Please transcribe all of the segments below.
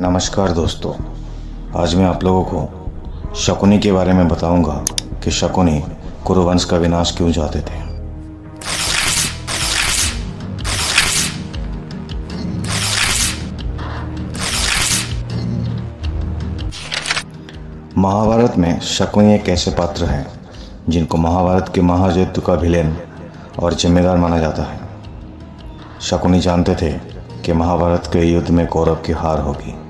नमस्कार दोस्तों। आज मैं आप लोगों को शकुनी के बारे में बताऊँगा कि शकुनी कुरुवंश का विनाश क्यों चाहते थे। महाभारत में शकुनी एक ऐसे पात्र हैं, जिनको महाभारत के महायुद्ध का विलेन और जिम्मेदार माना जाता है। शकुनी जानते थे कि महाभारत के युद्ध में कौरव की हार होगी।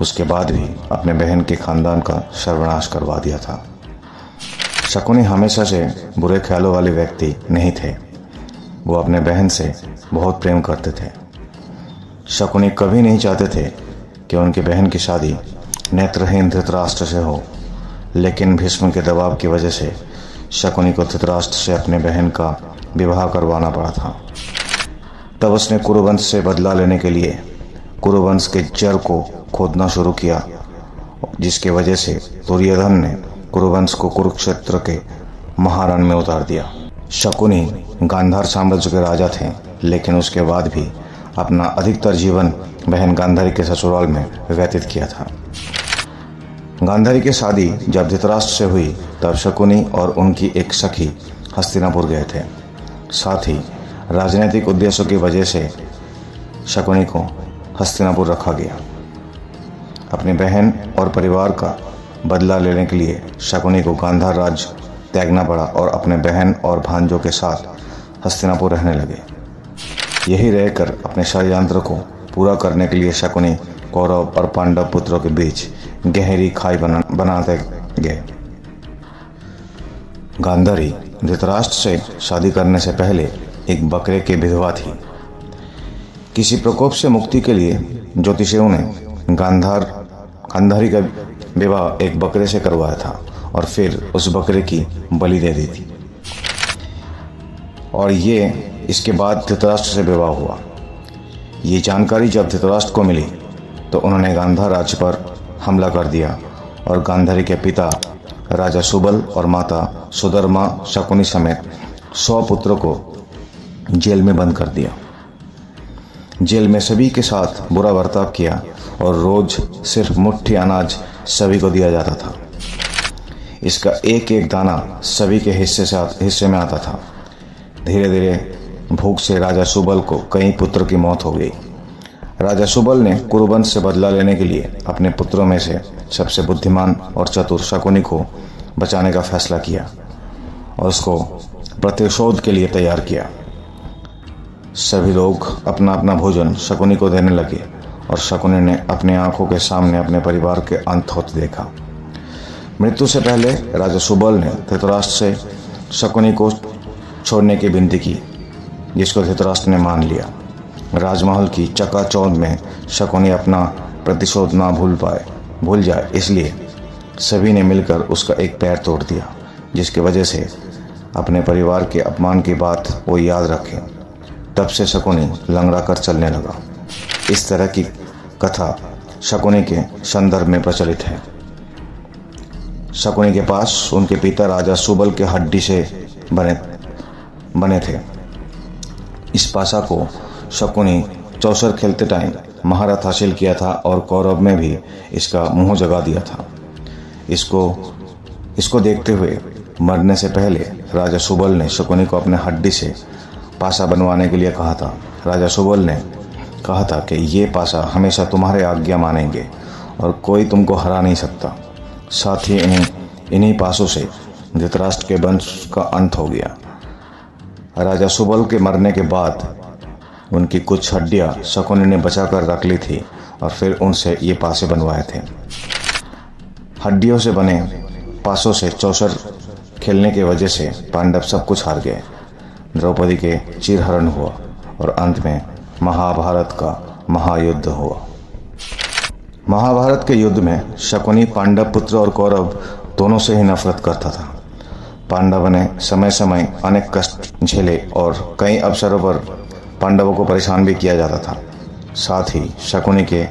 उसके बाद भी अपने बहन के खानदान का सर्वनाश करवा दिया था। शकुनी हमेशा से बुरे ख्यालों वाले व्यक्ति नहीं थे। वो अपने बहन से बहुत प्रेम करते थे। शकुनी कभी नहीं चाहते थे कि उनकी बहन की शादी नेत्रहीन धृतराष्ट्र से हो, लेकिन भीष्म के दबाव की वजह से शकुनी को धृतराष्ट्र से अपने बहन का विवाह करवाना पड़ा था। तब उसने कुरुवंश से बदला लेने के लिए कुरुवंश के जड़ को खोदना शुरू किया, जिसके वजह से दुर्योधन ने कुरुवंश को कुरुक्षेत्र के महारण में उतार दिया। शकुनी गांधार साम्राज्य के राजा थे, लेकिन उसके बाद भी अपना अधिकतर जीवन बहन गांधारी के ससुराल में व्यतीत किया था। गांधारी की शादी जब धृतराष्ट्र से हुई, तब शकुनी और उनकी एक सखी हस्तिनापुर गए थे। साथ ही राजनीतिक उद्देश्यों की वजह से शकुनी को हस्तिनापुर रखा गया। अपनी बहन और परिवार का बदला लेने के लिए शकुनी को गांधार राज्य त्यागना पड़ा और अपने बहन और भांजों के साथ हस्तिनापुर रहने लगे। यही रहकर अपने षडयंत्र को पूरा करने के लिए शकुनी, कौरव और पांडव पुत्रों के बीच गहरी खाई बना, बनाते गए। गांधारी धृतराष्ट्र से शादी करने से पहले एक बकरे की विधवा थी। किसी प्रकोप से मुक्ति के लिए ज्योतिषियों ने गांधार, गांधारी का विवाह एक बकरे से करवाया था और फिर उस बकरे की बलि दे दी थी। और ये इसके बाद धृतराष्ट्र से विवाह हुआ। ये जानकारी जब धृतराष्ट्र को मिली तो उन्होंने गांधार राज्य पर हमला कर दिया और गांधारी के पिता राजा सुबल और माता सुधर्मा शकुनी समेत सौ पुत्रों को जेल में बंद कर दिया। जेल में सभी के साथ बुरा बर्ताव किया और रोज सिर्फ़ मुट्ठी अनाज सभी को दिया जाता था। इसका एक एक दाना सभी के हिस्से से हिस्से में आता था। धीरे धीरे भूख से राजा सुबल को कई पुत्र की मौत हो गई। राजा सुबल ने कुरुवंश से बदला लेने के लिए अपने पुत्रों में से सबसे बुद्धिमान और चतुर शकुनी को बचाने का फैसला किया और उसको प्रतिशोध के लिए तैयार किया। सभी लोग अपना अपना भोजन शकुनी को देने लगे और शकुनी ने अपने आँखों के सामने अपने परिवार के अंत होते देखा। मृत्यु से पहले राजा सुबल ने धृतराष्ट्र से शकुनी को छोड़ने की विनती की, जिसको धृतराष्ट्र ने मान लिया। राजमहल की चकाचौंध में शकुनी अपना प्रतिशोध ना भूल पाए, भूल जाए, इसलिए सभी ने मिलकर उसका एक पैर तोड़ दिया, जिसकी वजह से अपने परिवार के अपमान की बात वो याद रखे। तब से शकुनी लंगड़ा कर चलने लगा। इस तरह की कथा शकुनी के संदर्भ में प्रचलित है। शकुनी के पास उनके पिता राजा सुबल के हड्डी से बने बने थे। इस पासा को शकुनी चौसर खेलते टाइम महारत हासिल किया था और कौरव में भी इसका मुँह जगा दिया था। इसको इसको देखते हुए मरने से पहले राजा सुबल ने शकुनी को अपने हड्डी से पासा बनवाने के लिए कहा था। राजा सुबल ने कहा था कि ये पासा हमेशा तुम्हारे आज्ञा मानेंगे और कोई तुमको हरा नहीं सकता। साथ ही इन्हीं इन्हीं पासों से धृतराष्ट्र के वंश का अंत हो गया। राजा सुबल के मरने के बाद उनकी कुछ हड्डियाँ शकुनी ने बचा कर रख ली थी और फिर उनसे ये पासे बनवाए थे। हड्डियों से बने पासों से चौसर खेलने की वजह से पांडव सब कुछ हार गए। द्रौपदी के चिरहरण हुआ और अंत में महाभारत का महायुद्ध हुआ। महाभारत के युद्ध में शकुनी पांडव पुत्र और कौरव दोनों से ही नफरत करता था। पांडव ने समय समय अनेक कष्ट झेले और कई अवसरों पर पांडवों को परेशान भी किया जाता था। साथ ही शकुनी के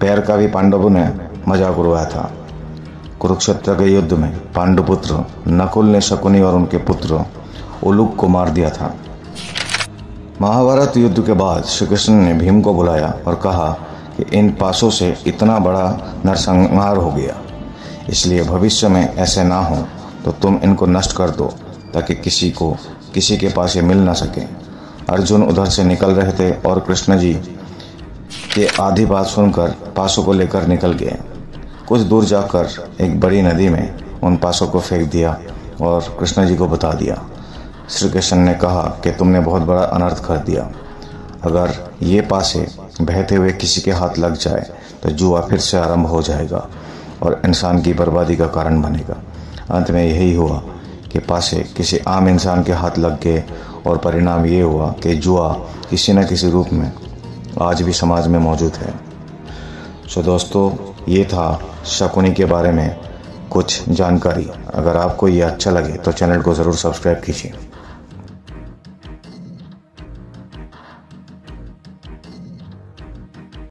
पैर का भी पांडवों ने मज़ाक उड़वाया था। कुरुक्षेत्र के युद्ध में पांडुपुत्र नकुल ने शकुनी और उनके पुत्र उलुक को मार दिया था। महाभारत युद्ध के बाद श्री कृष्ण ने भीम को बुलाया और कहा कि इन पासों से इतना बड़ा नरसंहार हो गया। इसलिए भविष्य में ऐसे ना हो तो तुम इनको नष्ट कर दो, ताकि किसी को, किसी के पास ये मिल ना सके। अर्जुन उधर से निकल रहे थे और कृष्ण जी के आधी बात सुनकर पासों को लेकर निकल गए। कुछ दूर जाकर एक बड़ी नदी में उन पासों को फेंक दिया और कृष्ण जी को बता दिया। श्री कृष्ण ने कहा कि तुमने बहुत बड़ा अनर्थ कर दिया। अगर ये पासे बहते हुए किसी के हाथ लग जाए तो जुआ फिर से आरंभ हो जाएगा और इंसान की बर्बादी का कारण बनेगा। अंत में यही हुआ कि पासे किसी आम इंसान के हाथ लग गए और परिणाम ये हुआ कि जुआ किसी न किसी रूप में आज भी समाज में मौजूद है। सो दोस्तों, ये था शकुनी के बारे में कुछ जानकारी। अगर आपको ये अच्छा लगे तो चैनल को ज़रूर सब्सक्राइब कीजिए।